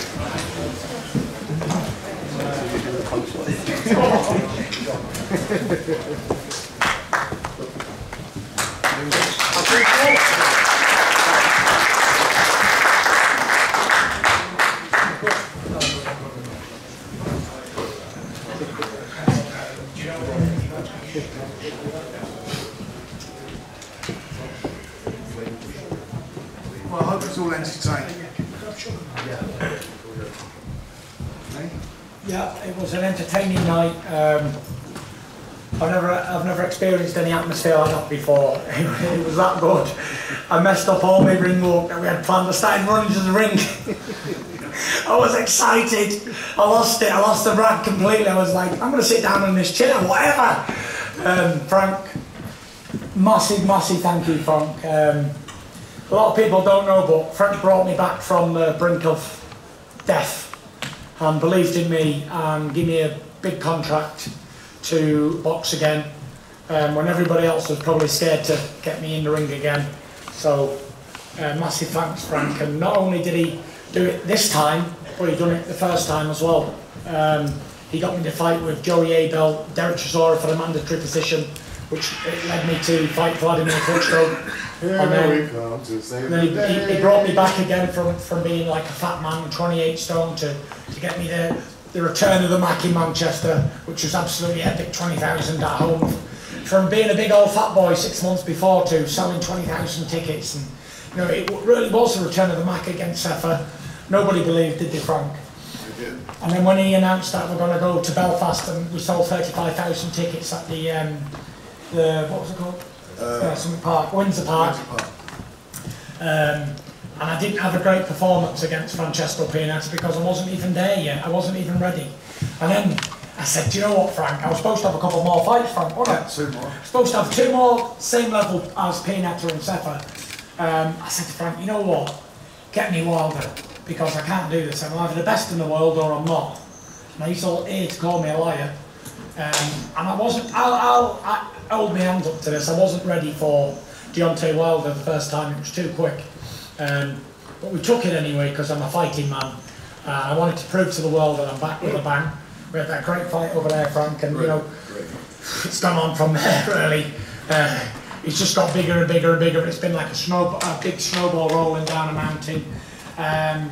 Well, I hope it's all entertaining. Eh? Yeah, it was an entertaining night. Um, I've never, I've never experienced any atmosphere like that before. It was that good. I messed up all my ring walk that we had planned. I started running to the ring. I was excited. I lost it. I lost the brand completely. I was like, I'm going to sit down on this chair, whatever. Um, Frank, massive, massive thank you, Frank. Um, a lot of people don't know, but Frank brought me back from the brink of death and believed in me and gave me a big contract to box again um, when everybody else was probably scared to get me in the ring again. So, uh, massive thanks, Frank. And not only did he do it this time, but he done it the first time as well. Um, he got me to fight with Joey Abell, Derek Chisora for the mandatory position, which it led me to fight Vladimir Klitschko. Here And then- we come to save then he, the he, he brought me back again from, from being like a fat man, 28 stone, to, to get me the, the return of the Mac in Manchester, which was absolutely epic, 20,000 at home. From being a big old fat boy six months before to selling 20,000 tickets. And, you know, it really was the return of the Mac against Sefa. Nobody believed, did they, Frank? And then when he announced that we're going to go to Belfast and we sold 35,000 tickets at the, um, the, what was it called? Uh, something park, Windsor Park. Um, and I didn't have a great performance against Francesco Pianetta because I wasn't even there yet. I wasn't even ready. And then I said, do you know what, Frank? I was supposed to have a couple more fights, Frank, wasn't I? Yeah, two more. supposed to have two more same level as Pianetta and Sefa. Um, I said to Frank, you know what? Get me Wilder because I can't do this. I'm either the best in the world or I'm not. And he's all here to call me a liar. Um, and I wasn't, I'll, I'll I hold my hands up to this. I wasn't ready for Deontay Wilder the first time. It was too quick. Um, but we took it anyway because I'm a fighting man. Uh, I wanted to prove to the world that I'm back with a bang. We had that great fight over there, Frank, and you know, it's gone on from there really. Uh, it's just got bigger and bigger and bigger. It's been like a snow, a big snowball rolling down a mountain, um,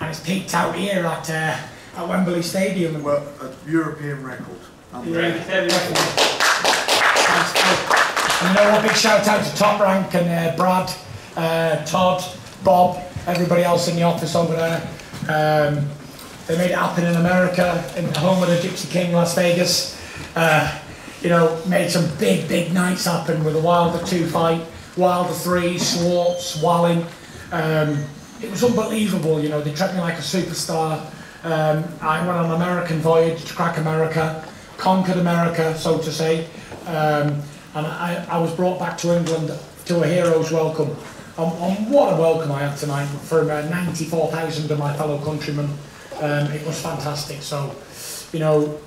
and it's peaked out here at uh, at Wembley Stadium. And Well, a European record. Unbelievable. and you know, a big shout out to Top Rank and uh, Brad, uh, Todd, Bob, everybody else in the office over there. Um, they made it happen in America, in the home of the Gypsy King, Las Vegas. Uh, you know, made some big, big nights happen with the Wilder 2 fight, Wilder 3, Schwarz, Wallin. Um, it was unbelievable, you know, they treated me like a superstar. Um, I went on an American voyage to crack America, conquered America, so to say. Um, and I, I was brought back to England to a hero's welcome. And, and what a welcome I had tonight from uh, 94,000 of my fellow countrymen. Um, it was fantastic. So, you know,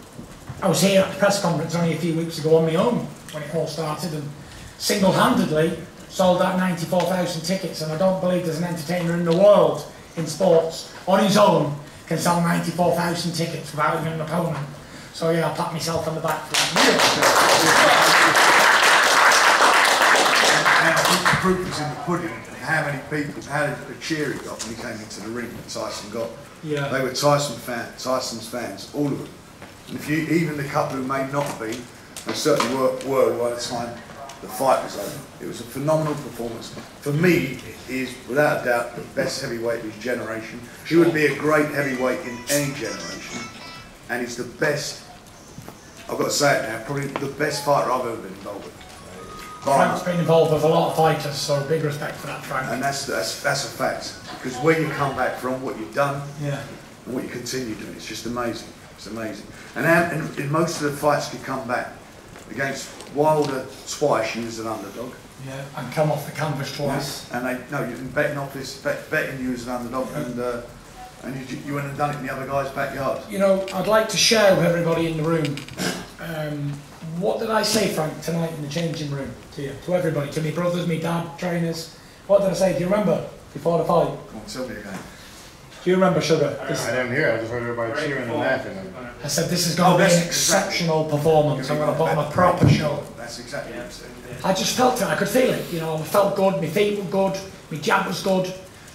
I was here at the press conference only a few weeks ago on my own when it all started and single-handedly sold out 94,000 tickets and I don't believe there's an entertainer in the world in sports on his own can sell 94,000 tickets without even an opponent. So yeah, I'll pat myself on the back for that. I think the proof is in the pudding. How many people, how did the cheer he got when he came into the ring that Tyson got. Yeah. They were Tyson fan, Tyson's fans, all of them. And if you, even the couple who may not be, they certainly were, were by the time the fight was over. It was a phenomenal performance. For me, he is without a doubt the best heavyweight of his generation. He would be a great heavyweight in any generation. And he's the best, I've got to say it now, probably the best fighter I've ever been involved with. Frank's been involved with a lot of fighters, so big respect for that, Frank. And that's, that's, that's a fact. Because where you come back from what you've done Yeah. and what you continue doing, it's just amazing. It's amazing. And, and in most of the fights you come back against Wilder twice, you was an underdog. Yeah. And come off the canvas twice. And they, no, you've been betting off this, bet, betting you as an underdog, and, uh, and you, you went and done it in the other guy's backyard. You know, I'd like to share with everybody in the room. Um, what did I say, Frank, tonight in the changing room to you, to everybody, to me brothers, me dad, trainers? What did I say? Do you remember before the fight? Come on, tell me again. Do you remember Sugar? This- I didn't hear. I just heard everybody cheering and laughing. I said this is going Oh, to be an that's exceptional performance. I'm going to put on a proper show. That's exactly what I'm saying. I just felt it. I could feel it. You know, I felt good. My feet were good. My jab was good. Jab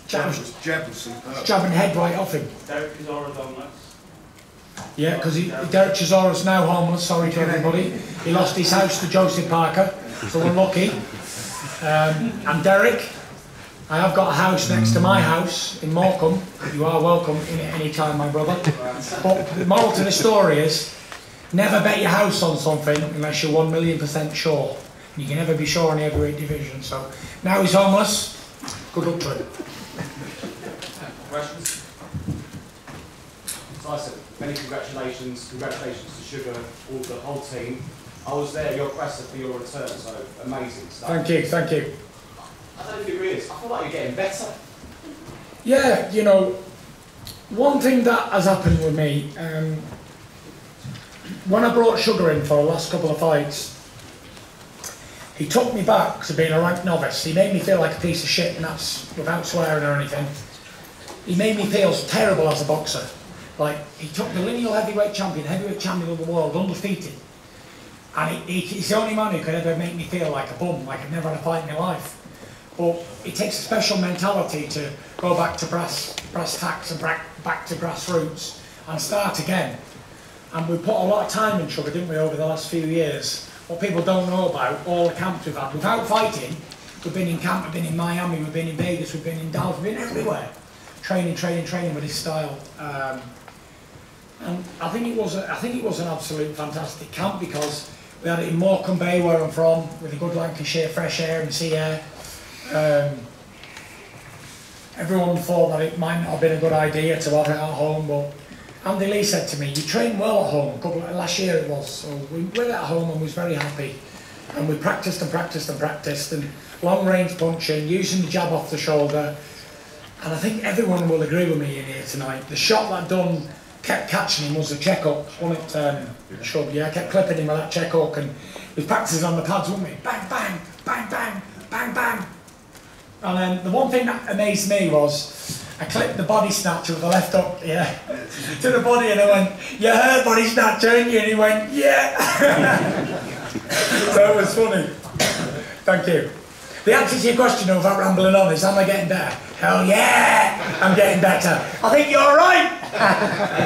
Jab was was, jab was superb. jabbing head right off him. Derek Chisora homeless. Yeah, because Derek Chisora's now homeless. Sorry to everybody. He lost his house to Joseph Parker, so unlucky. Um, and Derek, I have got a house next to my house in Morecambe. You are welcome in any time, my brother. But the moral to the story is, never bet your house on something unless you're one million percent sure. You can never be sure in heavyweight division. So now he's homeless. Good luck to him. Questions? Said, many congratulations, congratulations to Sugar, all the whole team. I was there, your presser for your return, so amazing stuff. Thank you, thank you. I don't think it really is. I feel like you're getting better. Yeah, you know, one thing that has happened with me, um, when I brought Sugar in for the last couple of fights, he took me back to being a ranked novice. He made me feel like a piece of shit, and that's without swearing or anything. He made me feel terrible as a boxer. Like, he took the lineal heavyweight champion, heavyweight champion of the world, undefeated. And he, he, he's the only man who could ever make me feel like a bum, like I've never had a fight in my life. But it takes a special mentality to go back to brass, brass tacks and back, back to grassroots and start again. And we put a lot of time in Sugar, didn't we, over the last few years? What people don't know about all the camps we've had. Without fighting, we've been in camp, we've been in Miami, we've been in Vegas, we've been in Dallas, we've been everywhere. Training, training, training with his style. Um, and I think it was a, I think it was an absolute fantastic camp because we had it in Morecambe Bay where I'm from with a good Lancashire fresh air and sea air. Um, everyone thought that it might not have been a good idea to have it at home, but Andy Lee said to me, "You train well at home." Of, last year it was, so we went at home and was very happy, and we practiced and practiced and practiced and long range punching, using the jab off the shoulder, and I think everyone will agree with me in here tonight. The shot that done kept catching him was a check hook, wasn't it? Um, Shub, yeah, I kept clipping him with that check hook, and we practiced on the pads, wouldn't we? Bang, bang, bang, bang, bang, bang. And then the one thing that amazed me was I clipped the body snatcher with the left hook, yeah, to the body, and I went, "You heard body snatcher, didn't you?" And he went, "Yeah." so it was funny. Thank you. The answer to your question though, without rambling on is, am I getting better? Hell yeah, I'm getting better. I think you're right.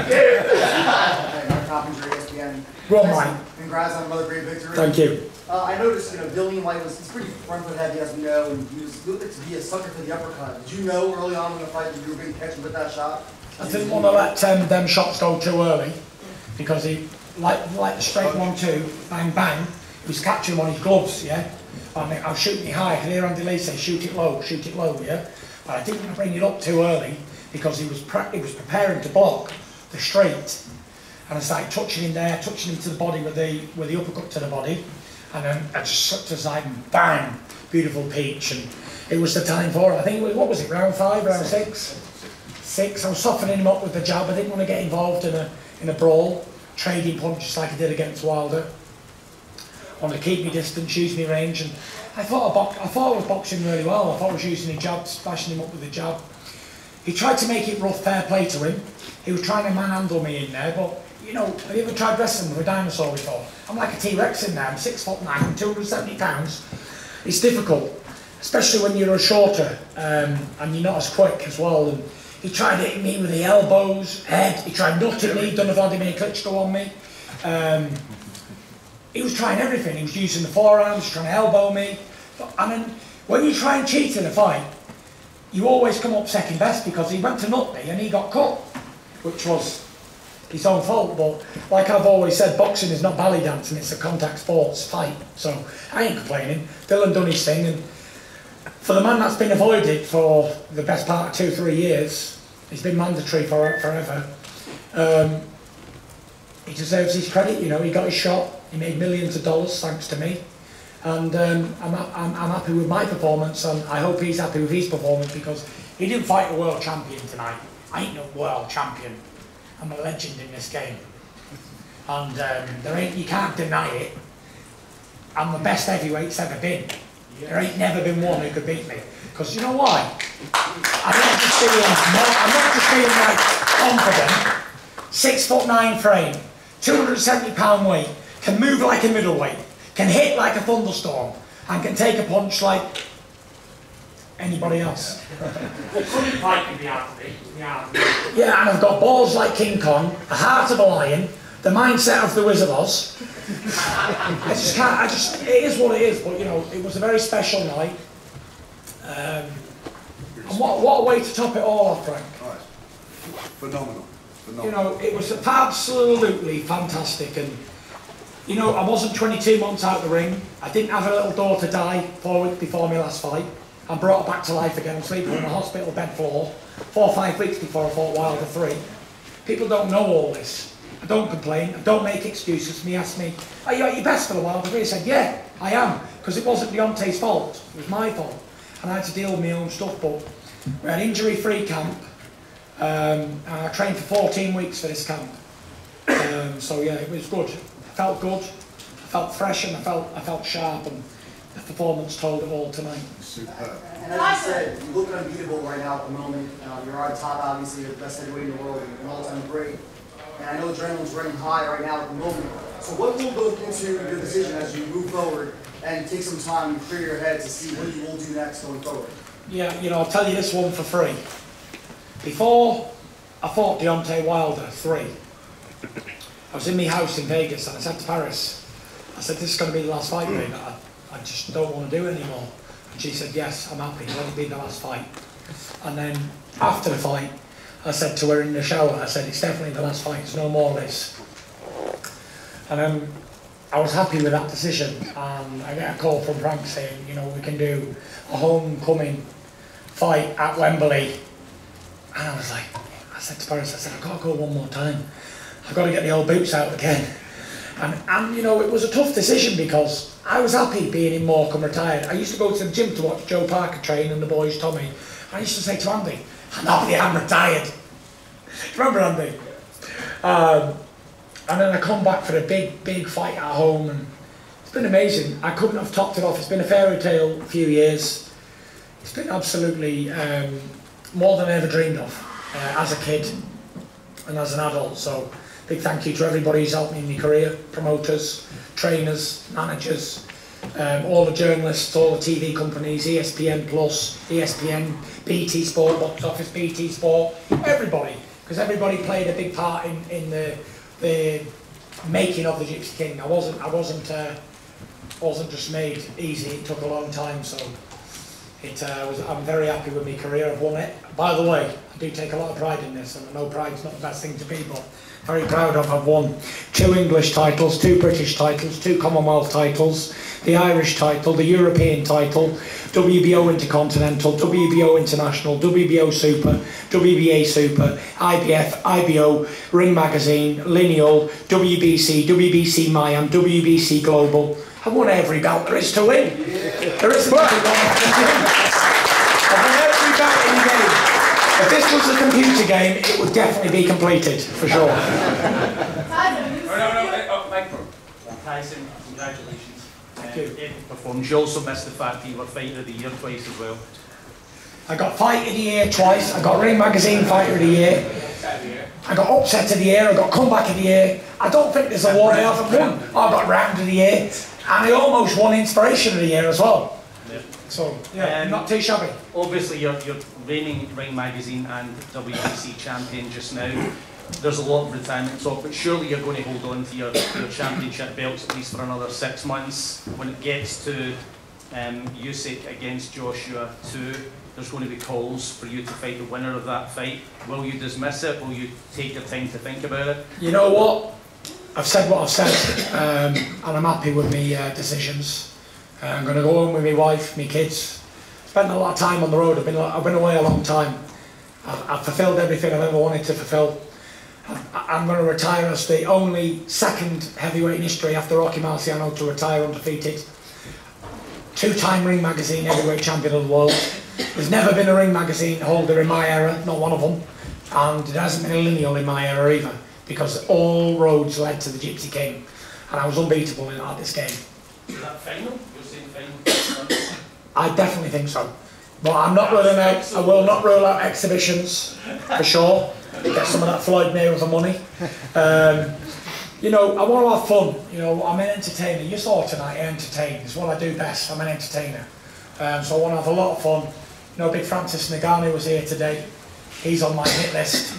Hey, Mark Coppinger, ESPN. Go on, Guys, Mike. Congrats on another great victory. Thank you. Uh, I noticed, you know, Dillian Whyte was he's pretty front foot heavy, as we know, and he was looked to be a sucker for the uppercut. Did you know early on in the fight that you were going to catch him with that shot? I didn't want to let um, them shots go too early because he, like, like the straight one, two, bang, bang, he was catching him on his gloves, yeah? I mean, I was shooting it high, I could hear Andy Lee say, shoot it low, shoot it low, yeah? But I didn't bring it up too early because he was, he was preparing to block the straight. And I started touching him there, touching him to the body with the, with the uppercut to the body. And then I just sucked aside and bang, beautiful peach. And it was the time for it. I think, it was, what was it, round five, round six? Six. I was softening him up with the jab. I didn't want to get involved in a, in a brawl, trading punches like I did against Wilder. I wanted to keep me distance, use me range. And I thought I, I thought I was boxing really well. I thought I was using the jab, smashing him up with the jab. He tried to make it rough, fair play to him. He was trying to manhandle me in there, but you know, have you ever tried wrestling with a dinosaur before? I'm like a T-Rex in there. I'm six foot nine, 270 pounds. It's difficult, especially when you're a shorter um, and you're not as quick as well. And he tried hitting me with the elbows, head. He tried nutting me, done a Vladimir Klitschko on me. Um, he was trying everything. He was using the forearms, trying to elbow me. I mean, when you try and cheat in a fight, you always come up second best because he went to nut me and he got cut, which was his own fault. But like I've always said, boxing is not ballet dancing; it's a contact sports fight. So I ain't complaining. Dylan done his thing, and for the man that's been avoided for the best part of two, three years, he's been mandatory for forever. Um, he deserves his credit. You know, he got his shot. He made millions of dollars thanks to me. And um, I'm, I'm, I'm happy with my performance, and I hope he's happy with his performance because he didn't fight a world champion tonight. I ain't no world champion. I'm a legend in this game, and um, there ain't you can't deny it. I'm the best heavyweight's ever been. There ain't never been one who could beat me. Because you know why? I'm not just being, I'm not just being like confident. Six foot nine frame, 270 pound weight, can move like a middleweight, can hit like a thunderstorm, and can take a punch like anybody else. Couldn't fight in the army. in the army. Yeah, and I've got balls like King Kong, a heart of a lion, the mindset of the Wizard of Oz. I just can't, I just, it is what it is, but you know, it was a very special night. Um, and what, what a way to top it all off, Frank. Right. Phenomenal, You know, it was absolutely fantastic and, you know, I wasn't 22 months out of the ring. I didn't have a little daughter die four weeks before my last fight. I brought her back to life again, I'm sleeping on a hospital bed floor, four or five weeks before I fought Wilder 3. People don't know all this. I don't complain, I don't make excuses. Me asked me, are you at your best for the Wilder 3? I said, yeah, I am, because it wasn't Deontay's fault, it was my fault. And I had to deal with my own stuff, but we had injury-free camp, um, and I trained for 14 weeks for this camp. Um, so yeah, it was good. I felt good. I felt fresh and I felt I felt sharp and the performance told it all tonight. Superb. And as you said, you look unbeatable right now at the moment. Uh, you're on top, obviously, the best heavyweight in the world, an all-time great. And I know adrenaline's running high right now at the moment. So what will go into your decision as you move forward and take some time and clear your head to see what you will do next going forward? Yeah, you know, I'll tell you this one for free. Before I fought Deontay Wilder three, I was in my house in Vegas and I said to Paris, I said, this is going to be the last fight, babe. I, I just don't want to do it anymore. And she said, yes, I'm happy. Let it be the last fight. And then after the fight, I said to her in the shower, I said, it's definitely the last fight. There's no more of this. And um, I was happy with that decision. And I get a call from Frank saying, you know, we can do a homecoming fight at Wembley. And I was like, I said to Paris, I said, I've got to go one more time. I've got to get the old boots out again. And, and you know, it was a tough decision because I was happy being in Morecambe retired. I used to go to the gym to watch Joe Parker train and the boys, Tommy. I used to say to Andy, I'm happy I'm retired. Remember Andy? Um, and then I come back for a big, big fight at home and it's been amazing. I couldn't have topped it off. It's been a fairy tale few years. It's been absolutely um, more than I ever dreamed of uh, as a kid and as an adult. So big thank you to everybody who's helped me in my career, promoters, trainers, managers, um, all the journalists, all the TV companies, ESPN Plus, ESPN, BT Sport, Box Office, BT Sport, everybody, because everybody played a big part in, in the, the making of the Gypsy King. I wasn't, I wasn't, uh, wasn't just made easy. It took a long time, so it uh, was. I'm very happy with my career. I've won it. By the way, I do take a lot of pride in this, and I know pride's not the best thing to be, but very proud of. I've won two English titles, two British titles, two Commonwealth titles, the Irish title, the European title, WBO Intercontinental, WBO International, WBO Super, WBA Super, IBF, IBO, Ring Magazine, Lineal, WBC, WBC Miami, WBC Global. I've won every belt there is to win. There isn't a one I've won every belt in the game. If this was a computer game, it would definitely be completed, for sure. Oh, no, no, oh, microphone. Tyson, congratulations. Thank you. Epic. You also missed the fact that you were fighter of the year twice as well. I got Fight of the Year twice, I got Ring Magazine Fighter of the Year, I got Upset of the Year, I got Comeback of the Year. I don't think there's a one I haven't won. I got Round of the Year, and I almost won Inspiration of the Year as well. Yeah. So, yeah, Um, not too shabby. Obviously, you're, you're reigning Ring Magazine and WBC champion just now. There's a lot of retirement talk, but surely you're going to hold on to your, your championship belts at least for another six months. When it gets to um, Usyk against Joshua 2, there's going to be calls for you to fight the winner of that fight. Will you dismiss it? Will you take your time to think about it? You know what? I've said what I've said, um, and I'm happy with my uh, decisions. Uh, I'm going to go home with my wife, my kids. Spent a lot of time on the road. I've been I've been away a long time. I've, I've fulfilled everything I've ever wanted to fulfil. I- I'm going to retire as the only second heavyweight in history after Rocky Marciano to retire undefeated. Two-time Ring Magazine heavyweight champion of the world. There's never been a Ring Magazine holder in my era, not one of them, and it hasn't been a lineal in my era either, because all roads led to the Gypsy King, and I was unbeatable in at this game. Is that final? Final? I definitely think so. But I'm not ruling out, I will not rule out exhibitions, for sure. Get some of that Floyd Mayweather money. Um, you know, I want to have fun. You know, I'm an entertainer. You saw tonight, I entertain. It's what I do best. I'm an entertainer. Um, so I want to have a lot of fun. You know, Big Francis Ngannou was here today. He's on my hit list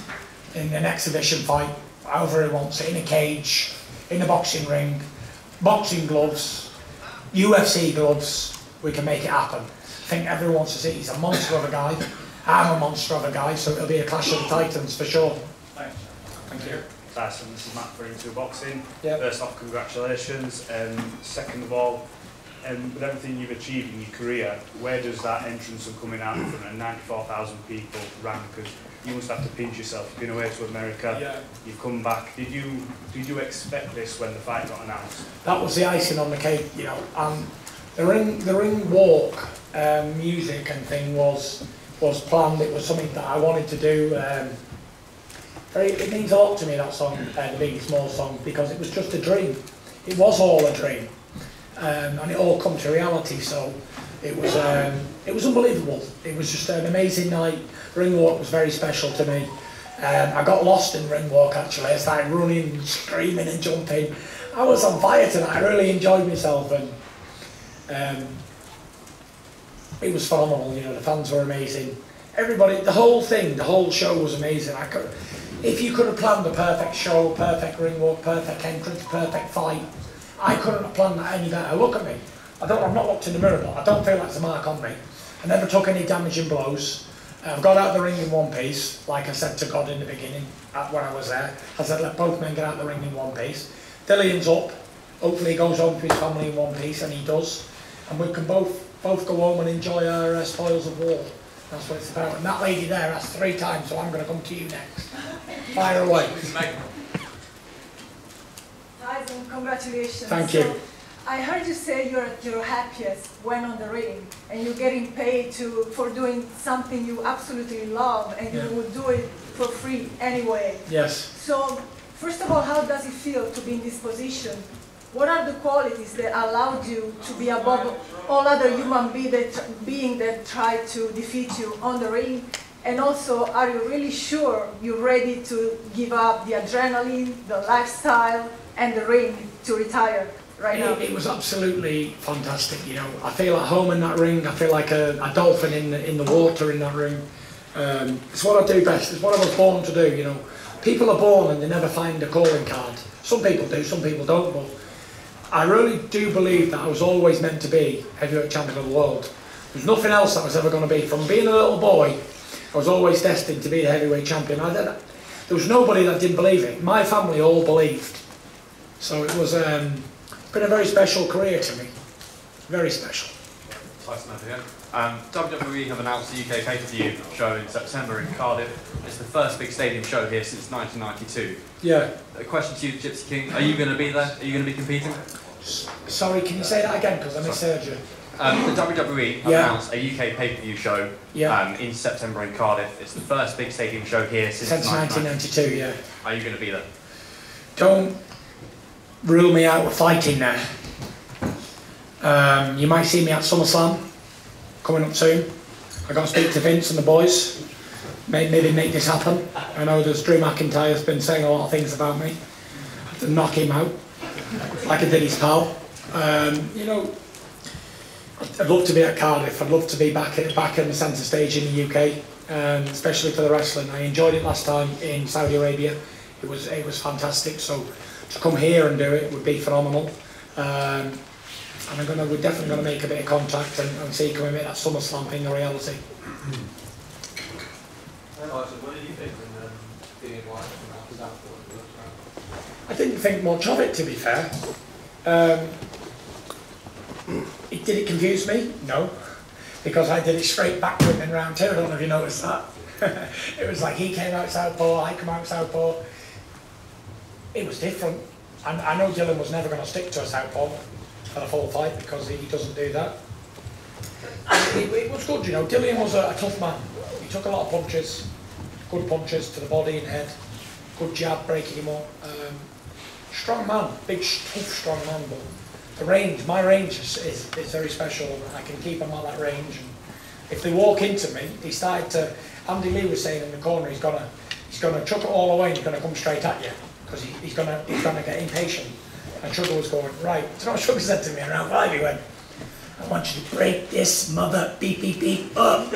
in an exhibition fight, however he wants it, in a cage, in a boxing ring, boxing gloves, UFC gloves. We can make it happen. I think everyone wants to see he's a monster of a guy. I'm a monster of a guy, so it'll be a clash of the titans for sure. Thanks. Thank you. Tyson, this is Matt for Into Boxing. Yep. First off, congratulations. Um, second of all, um, with everything you've achieved in your career, where does that entrance of coming out from a 94,000 people rank? Because you must have to pinch yourself. You've been away to America, Yeah. you've come back. Did you did you expect this when the fight got announced? that was the icing on the cake, you know. And the ring, the ring walk, um, music and thing was was planned. It was something that I wanted to do. Um, very, it means a lot to me that song, uh, the Big Small song, because it was just a dream. It was all a dream, um, and it all come to reality. So it was um, it was unbelievable. It was just an amazing night. Ring walk was very special to me. Um, I got lost in ring walk actually. I started running, and screaming and jumping. I was on fire tonight. I really enjoyed myself and um, it was phenomenal. You know, the fans were amazing. Everybody, the whole thing, the whole show was amazing. I could, if you could have planned a perfect show, perfect ring walk, perfect entrance, perfect fight, I couldn't have planned that any better. Look at me. I don't. I'm not looked in the mirror, but I don't feel like there's a mark on me. I never took any damaging blows. I've got out of the ring in one piece, like I said to God in the beginning, when I was there. I said, let both men get out of the ring in one piece. Dillian's up. Hopefully he goes home to his family in one piece, and he does. And we can both both go home and enjoy our uh, spoils of war. That's what it's about. And that lady there, that's three times, so I'm going to come to you next. Fire away. Tyson, congratulations. Thank you. I heard you say you're at your happiest when on the ring, and you're getting paid to for doing something you absolutely love, and Yeah. you would do it for free anyway. Yes. So, first of all, how does it feel to be in this position? What are the qualities that allowed you to be above all other human be that, being that try to defeat you on the ring? And also, are you really sure you're ready to give up the adrenaline, the lifestyle, and the ring to retire right now? It, was absolutely fantastic. You know, I feel at home in that ring. I feel like a, a dolphin in the, in the water in that ring. Um, it's what I do best. It's what I was born to do. You know, people are born and they never find a calling card. Some people do, some people don't. But I really do believe that I was always meant to be heavyweight champion of the world. There's nothing else that I was ever going to be. From being a little boy, I was always destined to be the heavyweight champion. I there was nobody that didn't believe it. My family all believed. So it was um, been a very special career to me. Very special. Tyson here. Um, WWE have announced the UK pay-per-view show in September in Cardiff. It's the first big stadium show here since 1992. Yeah. A question to you, Gypsy King: Are you going to be there? Are you going to be competing? Sorry, can you say that again? Because I misheard you. Um, the WWE Yeah. announced a UK pay-per-view show Yeah. um, in September in Cardiff. It's the first big stadium show here since, Since 1992, yeah. Are you going to be there? Don't rule me out of fighting now. Um, you might see me at SummerSlam coming up soon. I got to speak to Vince and the boys. Maybe make this happen. I know there's Drew McIntyre's been saying a lot of things about me. I have to knock him out, like I did his pal. Um, you know, I'd I'd love to be at Cardiff. I'd love to be back at, back in the centre stage in the UK, um, especially for the wrestling. I enjoyed it last time in Saudi Arabia. It was it was fantastic. So to come here and do it would be phenomenal. Um, and I'm gonna we're definitely gonna make a bit of contact and, and see can we make that SummerSlam thing a reality. What did you think when being live after? I didn't think much of it, to be fair. Um, it, did it confuse me? No, because I did it straight back to him in round two. I don't know if you noticed that. it was like he came out southpaw, I come out southpaw. It was different. And I know Dylan was never going to stick to a southpaw for the full fight because he doesn't do that. It, it was good, you know. Dillian was a, a tough man. He took a lot of punches, good punches to the body and head, good jab breaking him up. Um, strong man, big, tough, strong man, but the range, my range is, is, is very special. I can keep him at that range. And if they walk into me, he started to. Andy Lee was saying in the corner, he's gonna, he's gonna chuck it all away and he's gonna come straight at you because he, he's gonna, he's gonna get impatient. And Sugar was going right. What Sugar said to me around five? He went, "I want you to break this mother beep beep beep up."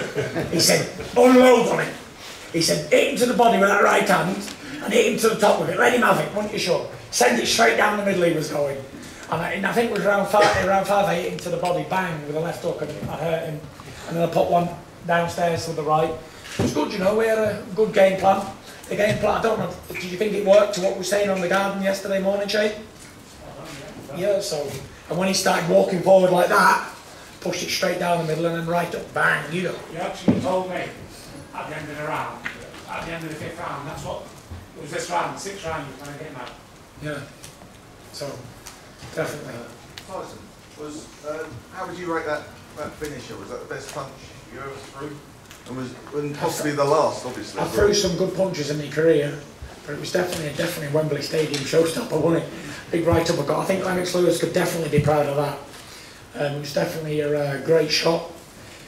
He said, "Unload on it." He said, "Hit him to the body with that right hand and hit him to the top with it. Let him have it. Wasn't you sure? Send it straight down the middle." He was going. And I, and I think it was around five, around five, I hit him to the body, bang, with a left hook, and I hurt him. And then I put one downstairs to the right. It was good, you know, we had a good game plan. The game plan, I don't know, did you think it worked to what we were saying on the garden yesterday morning, Shay? Yeah, so, and when he started walking forward like that, pushed it straight down the middle and then right up, bang, you know. You actually told me at the end of the round, at the end of the fifth round, that's what, it was this round, sixth round you were trying to get him out. Yeah. So, definitely. Tyson, was, um, how would you rate that, that finisher? Was that the best punch you ever threw? And was, and possibly the last, obviously. I threw some good punches in my career, but it was definitely, definitely Wembley Stadium showstopper, wasn't it? Big right uppercut. I think Lennox Lewis could definitely be proud of that. Um, it was definitely a uh, great shot,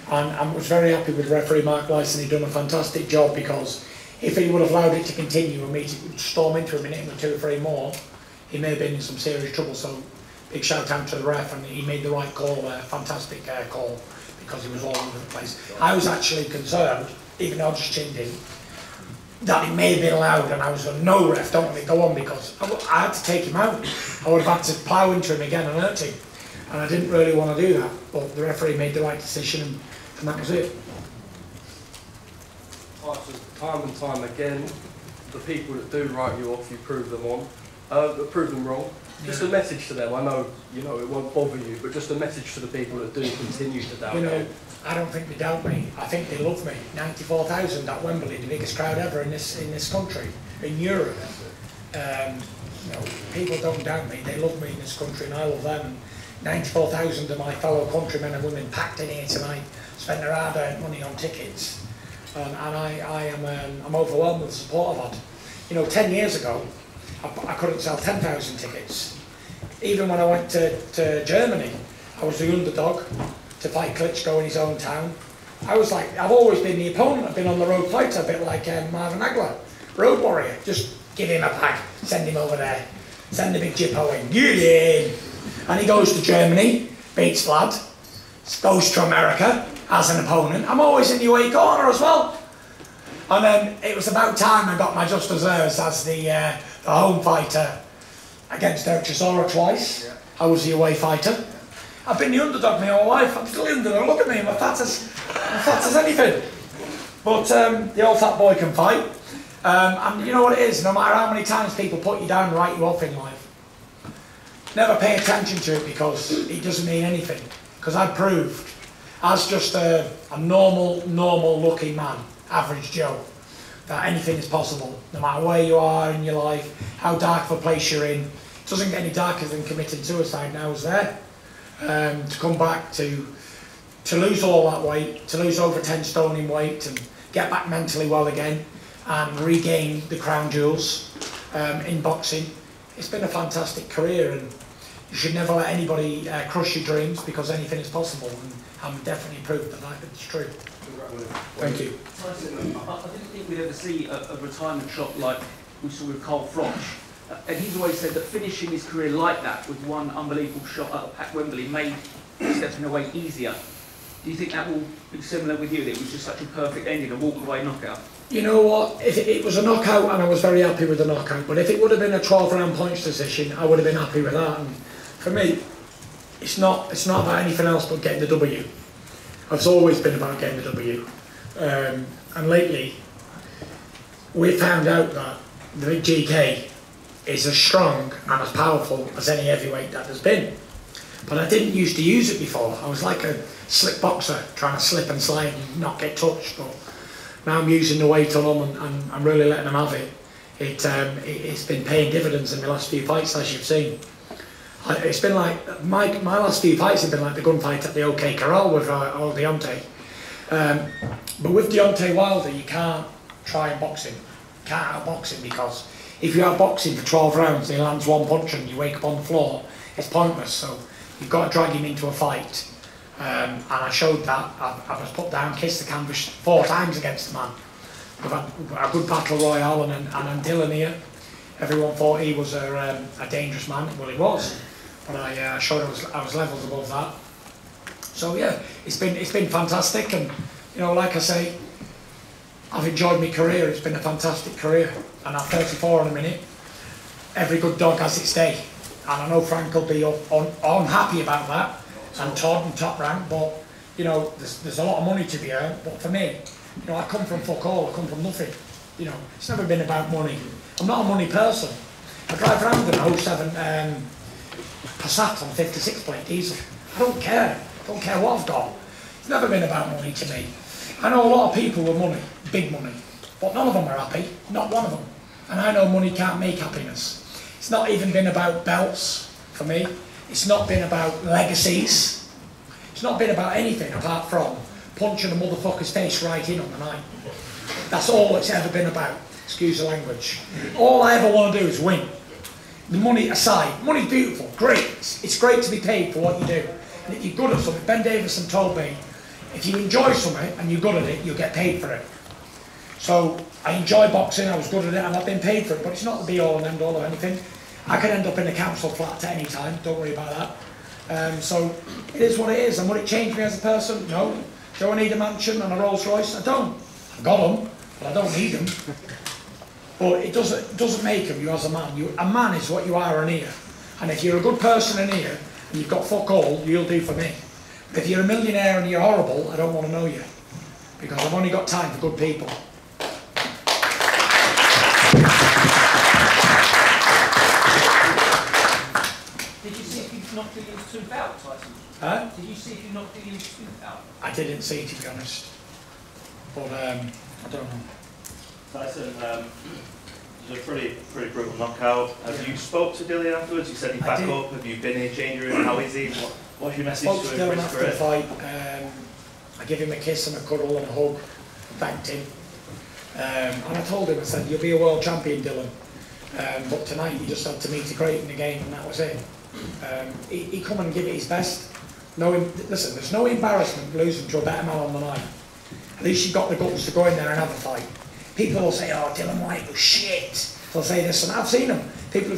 and I was very happy with referee Mark Lyson. He'd done a fantastic job because if he would have allowed it to continue and me to storm into him hit him with two or three more, he may have been in some serious trouble. So, big shout out to the ref, and he made the right call there. Fantastic uh, call because he was all over the place. I was actually concerned, even though I just chinned him, that it may have been allowed, and I was a no ref, don't let me go on because I had to take him out. I would have had to plough into him again and hurt him, and I didn't really want to do that. But the referee made the right decision, and, and that was it. Time and time again, the people that do write you off, you prove them on, uh, prove them wrong. Just a message to them. I know, you know, it won't bother you, but just a message to the people that do continue to doubt You know. I don't think they doubt me. I think they love me. 94,000 at Wembley, the biggest crowd ever in this in this country, in Europe. Um, you know, people don't doubt me. They love me in this country, and I love them. 94,000 of my fellow countrymen and women packed in here tonight, spent their hard-earned money on tickets, and, and I, I am um, I'm overwhelmed with the support I've had. You know, 10 years ago, I, I couldn't sell 10,000 tickets. Even when I went to, to Germany, I was the underdog to fight Klitschko in his own town. I was like, I've always been the opponent. I've been on the road fighter, a bit like um, Marvin Hagler, road warrior. Just give him a pack, send him over there, send the big Jippo in, get in. And he goes to Germany, beats Vlad, goes to America as an opponent. I'm always in the away corner as well. And then it was about time I got my just desserts as the, uh, the home fighter against Eric Chisora twice. I was the away fighter. I've been the underdog my whole life. I'm still the underdog. Look at me, I'm fat as, I'm fat as anything. But um, the old fat boy can fight. Um, and you know what it is, no matter how many times people put you down and write you off in life, never pay attention to it because it doesn't mean anything. Because I proved, as just a, a normal, normal looking man, average Joe, that anything is possible. No matter where you are in your life, how dark of a place you're in. It doesn't get any darker than committing suicide now, is there? Um, to come back to to lose all that weight, to lose over 10 stone in weight and get back mentally well again and regain the crown jewels um, in boxing. It's been a fantastic career and you should never let anybody uh, crush your dreams because anything is possible and I'm definitely proved the fact that it's true. Thank you. Tyson, I, I didn't think we'd ever see a, a retirement shot like we saw with Carl Froch. Uh, and he's always said that finishing his career like that with one unbelievable shot at Pat Wembley made stepping away easier. Do you think that will be similar with you? That it was just such a perfect ending, a walk away knockout? You know what? If it, it was a knockout, and I was very happy with the knockout, but if it would have been a 12 round points decision, I would have been happy with that. And for me, it's not, it's not about anything else but getting the W. It's always been about getting the W. Um, and lately, we found out that the big GK is as strong and as powerful as any heavyweight that there's been. But I didn't used to use it before. I was like a slick boxer trying to slip and slide and not get touched. But now I'm using the weight on them and, and I'm really letting them have it. It, um, it. It's been paying dividends in the last few fights, as you've seen. I- It's been like my, my last few fights have been like the gunfight at the OK Corral with uh, Deontay. Um, but with Deontay Wilder, you can't try and box him. You can't outbox him because if you outbox him for 12 rounds and he lands one punch and you wake up on the floor, it's pointless. So you've got to drag him into a fight. Um, and I showed that. I, I was put down, kissed the canvas four times against the man. We've had, a good battle royale, and, and I'm Dylan here. Everyone thought he was a, um, a dangerous man. Well, he was, but I uh, showed I was, I was levels above that. So yeah, it's been it's been fantastic, and you know, like I say, I've enjoyed my career. It's been a fantastic career, and I'm 34 in a minute, every good dog has its day, and I know Frank will be unhappy about that, and Todd and Top Rank, but you know, there's, there's a lot of money to be earned. But for me, you know, I come from fuck all. I come from nothing. You know, it's never been about money. I'm not a money person. I drive around in a 07 um, Passat on 56 plate diesel. I don't care. I don't care what I've got. It's never been about money to me. I know a lot of people with money, big money, but none of them are happy. Not one of them. And I know money can't make happiness. It's not even been about belts for me. It's not been about legacies. It's not been about anything apart from punching a motherfucker's face right in on the night. That's all it's ever been about. Excuse the language. All I ever want to do is win. The money aside, money's beautiful, great. It's, it's great to be paid for what you do. And if you're good at something, Ben Davison told me, if you enjoy something and you're good at it, you'll get paid for it. So I enjoy boxing, I was good at it, and I've been paid for it, but it's not the be all and end all of anything. I could end up in a council flat at any time, don't worry about that. Um, so it is what it is, and would it change me as a person? No. Do I need a mansion and a Rolls Royce? I don't. I've got them, but I don't need them. But it doesn't, doesn't make of you as a man. You, a man is what you are in here. And if you're a good person in here, and you've got fuck all, you'll do for me. But if you're a millionaire and you're horrible, I don't want to know you. Because I've only got time for good people. Did you see if you knocked Dillian's tooth out, Tyson? Huh? Did you see if you knocked Dillian's tooth out? I didn't see, to be honest. But um, I don't know. Tyson, um, it was a pretty, pretty brutal knockout. Have you spoke to Dillian afterwards? You said he's I back up. Have you been in the change room? How is he? What, what's your message spoke to him Dylan after the fight. Um, I gave him a kiss and a cuddle and a hug. Thanked him. Um, and I told him, I said, you'll be a world champion, Dylan. Um, but tonight you just had to meet a great in the game and that was it. Um, he, he come and give it his best. No, listen, there's no embarrassment losing to a better man on the night. At least you got the guts to go in there and have a fight. People will say, oh, Dylan Whyte was shit. They'll say this and I've seen them. People